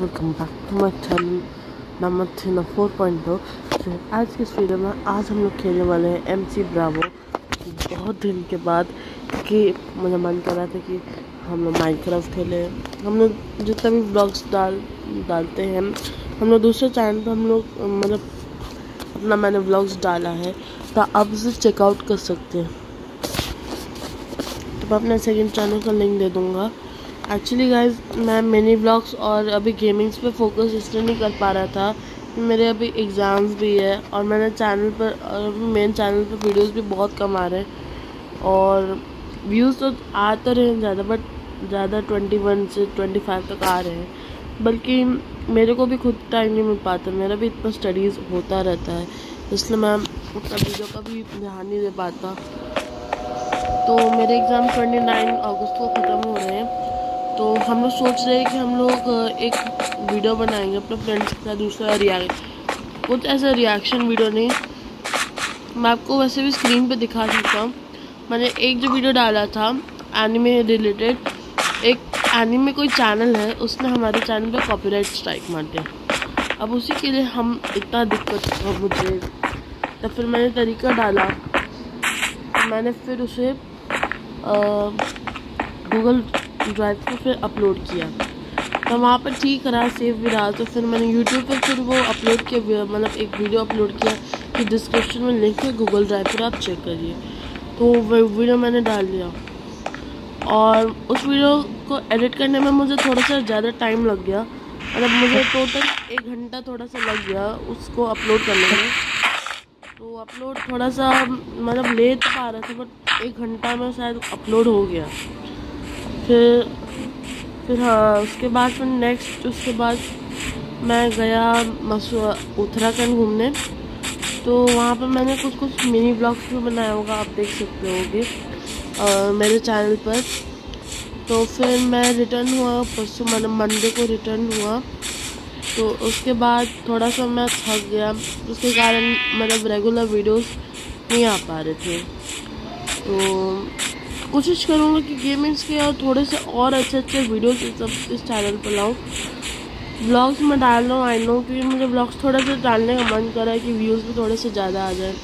Welcome back to my channel number three ना four point दो आज के इस वीडियो में आज हम लोग खेलने वाले हैं एम सी ब्रावो बहुत दिन के बाद कि मुझे मन कर रहा था कि हम लोग माइनक्राफ्ट खेलें। हम लोग जितना भी ब्लॉग्स डाल, डालते हैं, हम लोग दूसरे चैनल पर हम लोग मतलब अपना मैंने ब्लॉग्स डाला है तो आप उसे चेकआउट कर सकते हैं। तो मैं अपने सेकेंड चैनल का लिंक दे दूँगा। एक्चुअली गाइज़ मैं मिनी ब्लॉग्स और अभी गेमिंग्स पे फोकस इसलिए नहीं कर पा रहा था। मेरे अभी एग्ज़ाम्स भी है और मैंने चैनल पर, और मेन चैनल पर वीडियोस भी बहुत कम आ रहे हैं। और व्यूज़ तो आ तो रहे हैं ज़्यादा बट ज़्यादा ट्वेंटी वन से ट्वेंटी फाइव तक आ रहे हैं। बल्कि मेरे को भी खुद टाइम नहीं मिल पाता, मेरा भी इतना स्टडीज़ होता रहता है, इसलिए मैं उतना वीडियो का भी ध्यान नहीं दे पाता। तो मेरे एग्ज़ाम ट्वेंटी नाइन अगस्त को ख़त्म हो रहे हैं। तो हम लोग सोच रहे हैं कि हम लोग एक वीडियो बनाएँगे अपने फ्रेंड्स के दूसरा रिएक्ट कुछ ऐसा रिएक्शन वीडियो नहीं। मैं आपको वैसे भी स्क्रीन पे दिखा सकता हूँ। मैंने एक जो वीडियो डाला था एनिमे रिलेटेड एक एनिमे कोई चैनल है उसने हमारे चैनल पे कॉपीराइट स्ट्राइक मार दिया अब उसी के लिए हम इतना दिक्कत हुआ मुझे। तो फिर मैंने तरीका डाला। मैंने फिर उसे गूगल ड्राइव पे फिर अपलोड किया। तो वहाँ पर ठीक रहा सेव भी रहा। तो फिर मैंने यूट्यूब पर फिर वो अपलोड किया मतलब एक वीडियो अपलोड किया कि डिस्क्रिप्शन में लिंक है गूगल ड्राइव पर, आप चेक करिए। तो वो वीडियो मैंने डाल दिया। और उस वीडियो को एडिट करने में मुझे थोड़ा सा ज़्यादा टाइम लग गया। मतलब मुझे टोटल एक घंटा थोड़ा सा लग गया उसको अपलोड करने में। तो अपलोड थोड़ा सा मतलब ले तो पा रहा था बट एक घंटा में शायद अपलोड हो गया। फिर फिर हाँ उसके बाद फिर नेक्स्ट उसके बाद मैं गया मसू उत्तराखंड घूमने। तो वहाँ पर मैंने कुछ कुछ मिनी ब्लॉग्स भी बनाया होगा, आप देख सकते होगे मेरे चैनल पर। तो फिर मैं रिटर्न हुआ, परसों मैंने मंडे को रिटर्न हुआ। तो उसके बाद थोड़ा सा मैं थक गया, उसके कारण मतलब रेगुलर वीडियोस नहीं आ पा रहे थे। तो कोशिश करूँगा कि गेमिंग्स के और थोड़े से और अच्छे अच्छे वीडियोस इस सब, इस चैनल पर लाऊँ। ब्लॉग्स में डाल रहा हूँ आई नो क्योंकि मुझे ब्लॉग्स थोड़ा सा डालने का मन कर रहा है कि व्यूज़ भी थोड़े से ज़्यादा आ जाए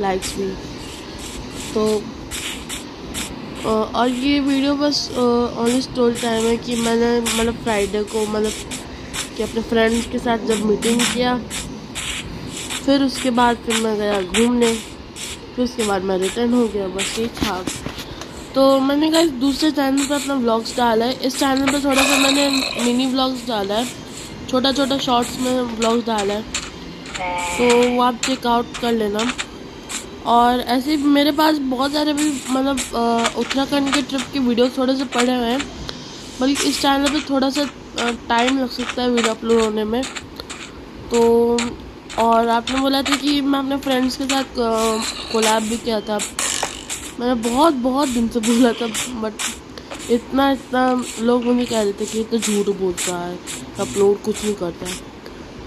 लाइक्स भी। तो और ये वीडियो बस ओनली स्टोरी टाइम है कि मैंने मतलब फ्राइडे को मतलब कि अपने फ्रेंड्स के साथ जब मीटिंग किया, फिर उसके बाद फिर मैं गया घूमने, फिर उसके बाद मैं रिटर्न हो गया, बस ये था। तो मैंने कहा दूसरे चैनल पर अपना व्लॉग्स डाला है। इस चैनल पर थोड़ा सा मैंने मिनी व्लॉग्स डाला है। छोटा छोटा शॉर्ट्स में व्लॉग्स डाला है। तो वो आप चेकआउट कर लेना। और ऐसे मेरे पास बहुत सारे भी मतलब उत्तराखंड के ट्रिप के वीडियो थोड़े से पड़े हुए हैं। बल्कि इस चैनल पे थोड़ा सा टाइम लग सकता है वीडियो अपलोड होने में। तो और आपने बोला था कि मैं अपने फ्रेंड्स के साथ कोलैब भी किया था। मैंने बहुत बहुत दिन से बोला था बट इतना इतना लोग मुझे कह रहे थे कि इतना झूठ बोलता है अपलोड कुछ नहीं करता। है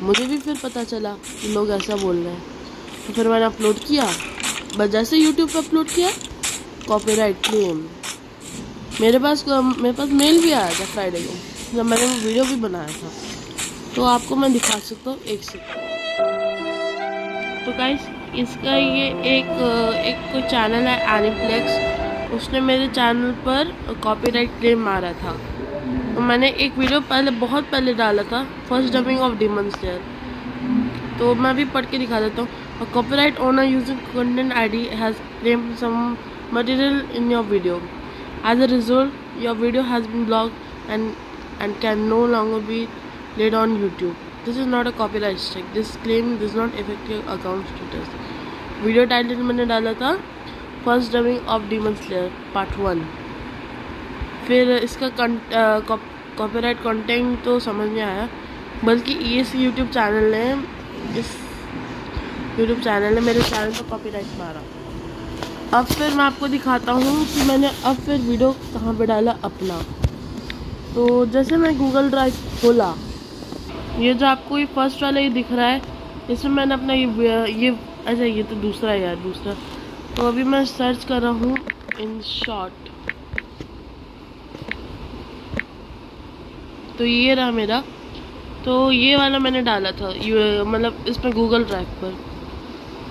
मुझे भी फिर पता चला कि लोग ऐसा बोल रहे हैं। तो फिर मैंने अपलोड किया बस जैसे यूट्यूब पर अपलोड किया कॉपीराइट क्लेम मेरे पास मेरे पास मेल भी आया था फ्राइडे को, जब मैंने वो वीडियो भी बनाया था। तो आपको मैं दिखा सकता हूँ एक सेकंड तो गाइस इसका ये एक एक चैनल है एनिप्लेक्स उसने मेरे चैनल पर कॉपीराइट क्लेम मारा था। तो मैंने एक वीडियो पहले, बहुत पहले डाला था first dubbing of demon slayer तो मैं भी पढ़ के दिखा देता हूँ। Copyright owner using content ID has claim some material in your video as a result your video has been block and and can no longer be played on YouTube this is not a copyright strike this claim does not affect your account status video title मैंने डाला था first dubbing of demon slayer part one फिर इसका copyright content तो समझ में आया, बल्कि इस यूट्यूब चैनल ने, इस यूट्यूब चैनल ने मेरे चैनल पर कॉपीराइट मारा। अब फिर मैं आपको दिखाता हूँ कि मैंने अब फिर वीडियो कहाँ पे डाला अपना। तो जैसे मैं गूगल ड्राइव खोला, ये जो आपको ये फ़र्स्ट वाला ये दिख रहा है इसमें मैंने अपना ये ये अच्छा ये तो दूसरा यार, दूसरा। तो अभी मैं सर्च कर रहा हूँ इन शॉर्ट तो ये रहा मेरा। तो ये वाला मैंने डाला था मतलब इसमें गूगल ड्राइव पर।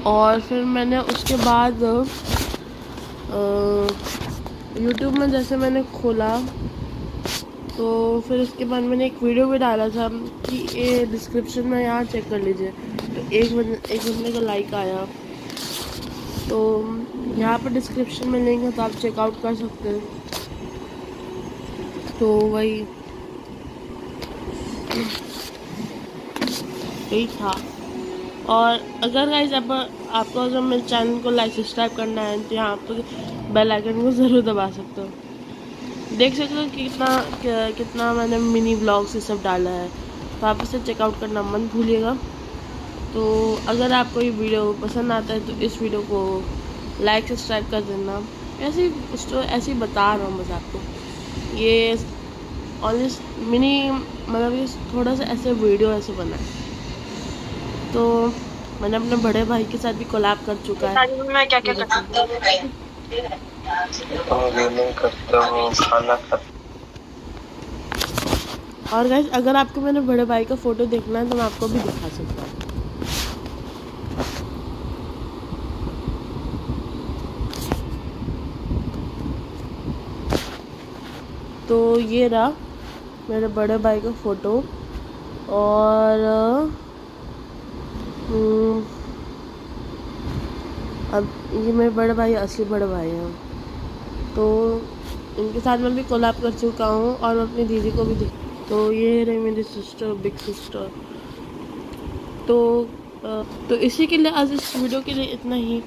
और फिर मैंने उसके बाद यूट्यूब में जैसे मैंने खोला तो फिर उसके बाद मैंने एक वीडियो भी डाला था कि ये डिस्क्रिप्शन में यहाँ चेक कर लीजिए। तो एक बंद, एक बंदे का लाइक आया। तो यहाँ पर डिस्क्रिप्शन में लिंक है तो आप चेकआउट कर सकते हैं। तो वही। यही था। और अगर गाइज़ अब आपको अगर मेरे चैनल को लाइक सब्सक्राइब करना है तो यहाँ पर बेल आइकन को ज़रूर दबा सकते हो। देख सकते हो कितना कितना मैंने मिनी ब्लॉग्स ये सब डाला है। तो आप इसे चेकआउट करना मत भूलिएगा। तो अगर आपको ये वीडियो पसंद आता है तो इस वीडियो को लाइक सब्सक्राइब कर देना। ऐसे ही ऐसे ही बता रहा हूँ बस आपको। ये ऑलमोस्ट मिनी मतलब ये थोड़ा सा ऐसे वीडियो ऐसे बना है। तो मैंने अपने बड़े भाई के साथ भी कोलैब कर चुका है। मैं क्या क्या करता और गैस अगर आपको मेरे बड़े भाई का फ़ोटो देखना है तो मैं आपको भी दिखा सकता हूँ। तो ये रहा मेरे बड़े भाई का फ़ोटो और हम्म, अब ये मेरे बड़े भाई असली बड़े भाई हैं। तो इनके साथ मैं भी कोलैब कर चुका हूँ और अपनी दीदी को भी तो ये रही मेरी सिस्टर बिग सिस्टर तो तो इसी के लिए आज इस वीडियो के लिए इतना ही।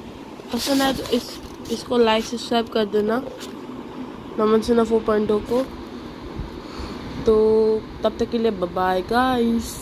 पसंद आए तो इस इसको लाइक सब्सक्राइब कर देना। नमन सिन्हा फोर पॉइंट को। तो तब तक के लिए बाय गाइस